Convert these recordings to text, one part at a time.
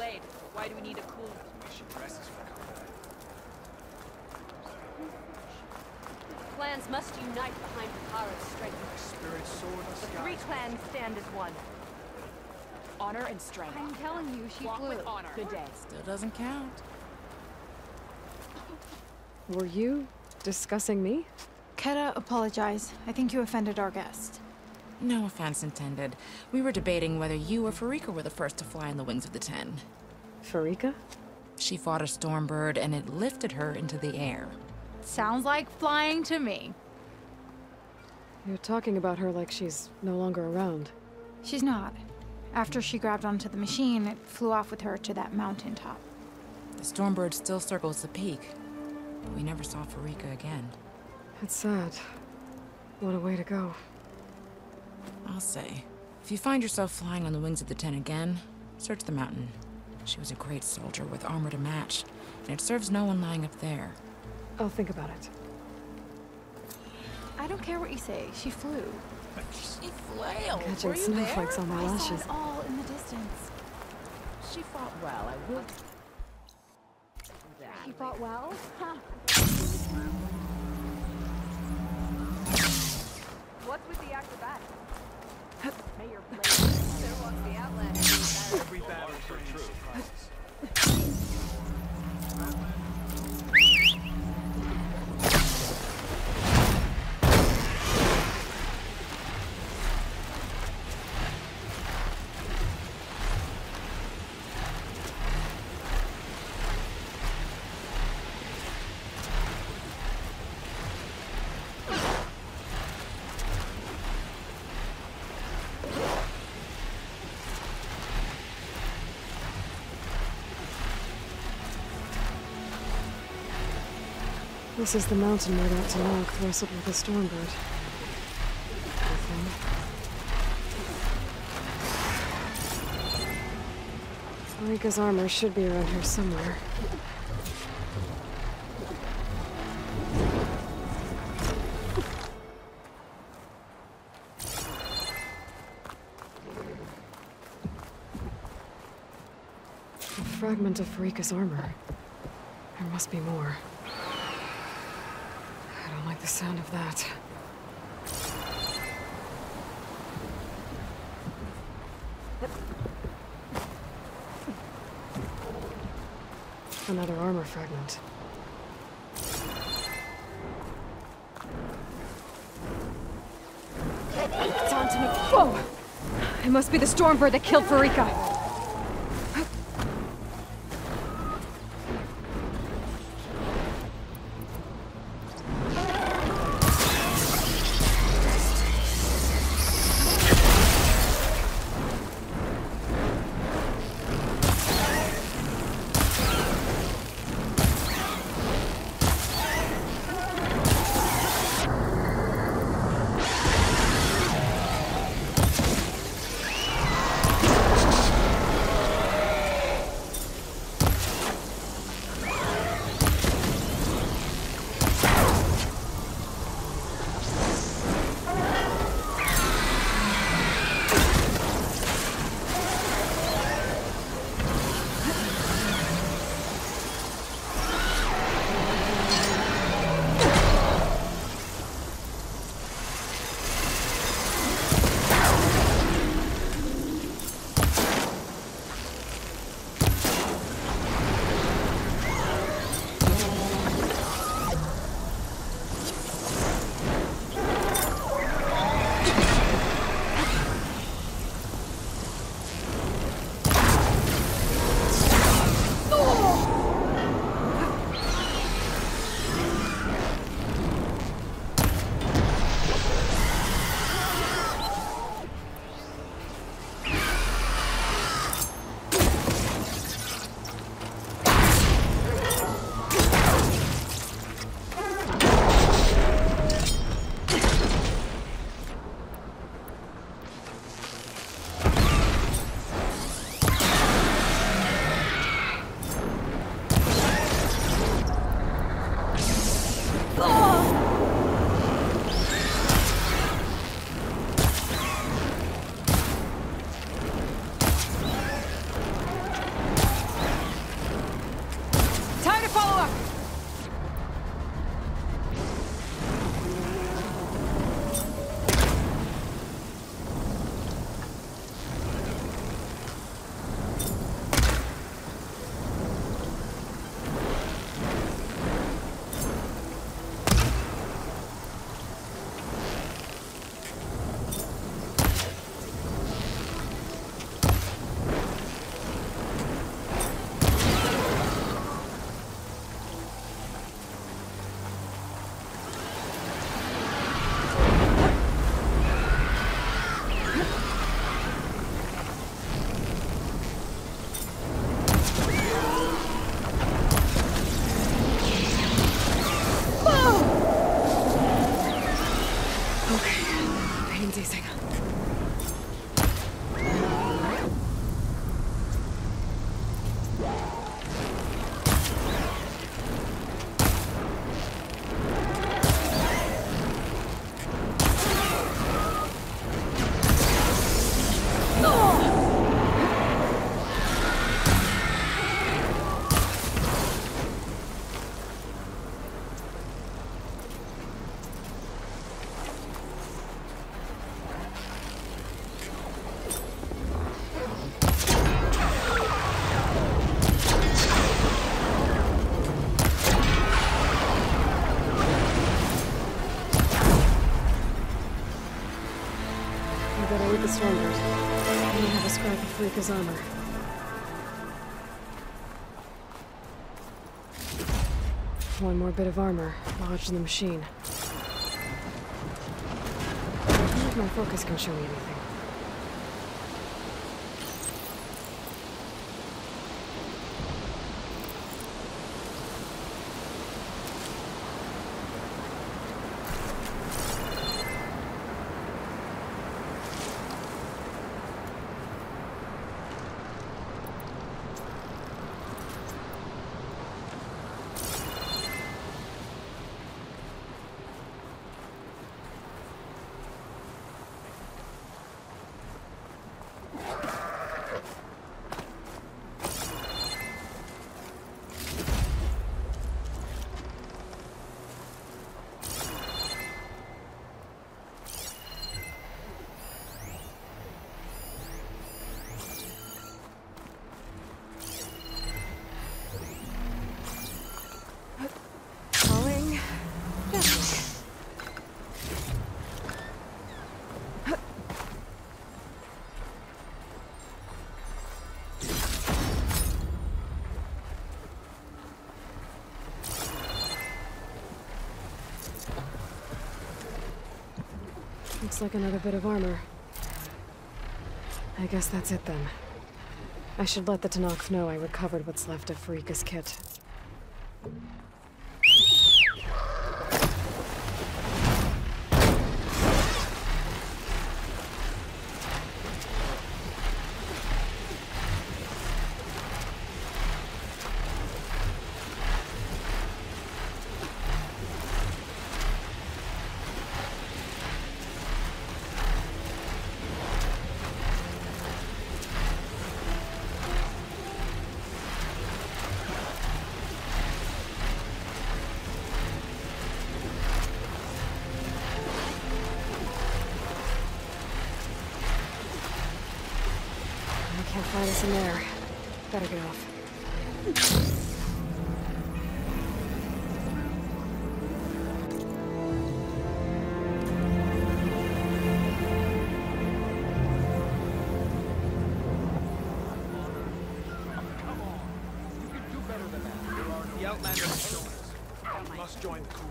blade. Why do we need a cool... She dresses for combat. Clans must unite behind Kara's strength. Spirit sword The three clans stand as one. Honor and strength. I'm telling you, she Walk flew. with honor. Good day. Still doesn't count. Were you discussing me? Keta, apologize. I think you offended our guest. No offense intended. We were debating whether you or Farika were the first to fly in the wings of the Ten. Farika? She fought a stormbird and it lifted her into the air. Sounds like flying to me. You're talking about her like she's no longer around. She's not. After she grabbed onto the machine, it flew off with her to that mountaintop. The stormbird still circles the peak, but we never saw Farika again. It's sad. What a way to go. I'll say, if you find yourself flying on the wings of the Ten again, search the mountain. She was a great soldier with armor to match, and it serves no one lying up there. I'll think about it. I don't care what you say. She flew. She flailed. Catching snowflakes on my I saw lashes. it all in the distance. She fought well, I will... She fought well? Huh. What's with the acrobatics? May your blade... there walks the outlander. Every battle brings surprises. This is the mountain where that Tenakth wrestled with the Stormbird. Farika's armor should be around here somewhere. A fragment of Farika's armor. There must be more. The sound of that. Another armor fragment. It's on to me. Whoa! It must be the Stormbird that killed Farika. You the Stormbird. I may have a scrap of Rika's armor. One more bit of armor lodged in the machine. I wonder if my focus can show me anything. Like another bit of armor. I guess that's it then. I should let the Tenakth know I recovered what's left of Farika's kit. Find us in there. Better get off. The Outlander has shown us. We must join the coup.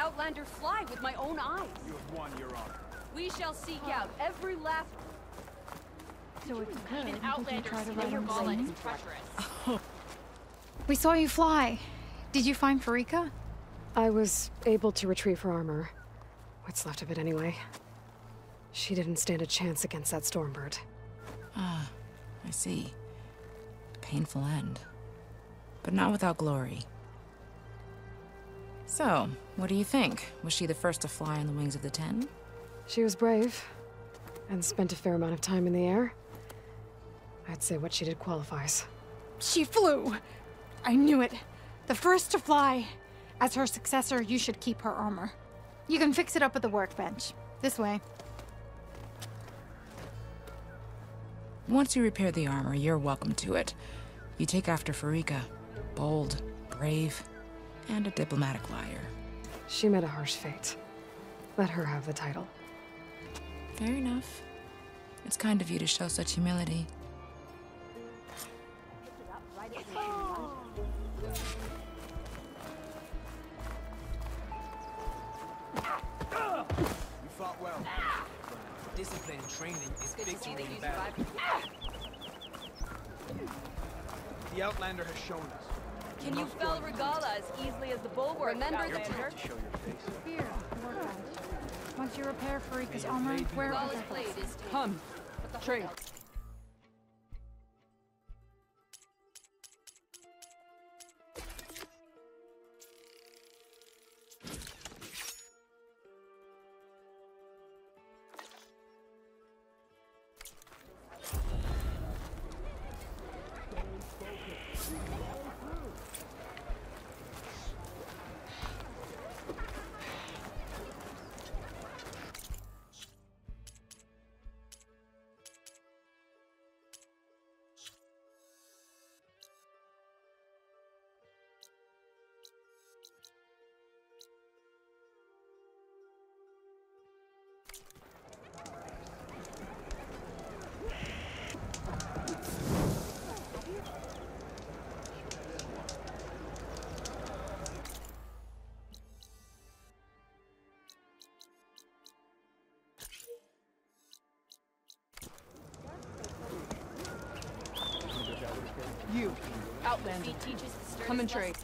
I Outlander fly with my own eyes. You have won, Your Honor. We shall seek out every last So it's good. Even Did you Outlanders try to know let your him wallet is treacherous. We saw you fly. Did you find Farika? I was able to retrieve her armor. What's left of it anyway. She didn't stand a chance against that Stormbird. Ah, I see. Painful end. But not without glory. So, what do you think? Was she the first to fly on the wings of the Ten? She was brave, and spent a fair amount of time in the air. I'd say what she did qualifies. She flew. I knew it. The first to fly. As her successor, you should keep her armor. You can fix it up at the workbench. This way. Once you repair the armor, you're welcome to it. You take after Farika. Bold, brave, and a diplomatic liar. She met a harsh fate. Let her have the title. Fair enough. It's kind of you to show such humility. You fought well. Discipline and training is Good to see victory in battle. The Outlander has shown us. Can you fell Regalla as easily as the bulwark, Remember the Outlander? To show your face. Here, the. Once you repair Farika's armor, where are Regalla's the blade. Come. Trade. You, Outlander. He teaches the sternest Come and trade.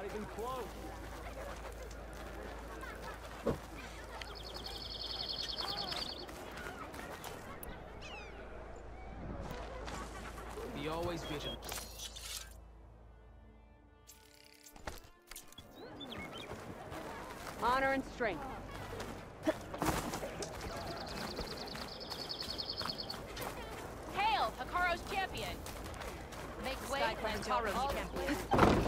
Not even close. Be always vigilant. Honor and strength. Hail, Hekarro's champion! Make way for Hekarro's champion.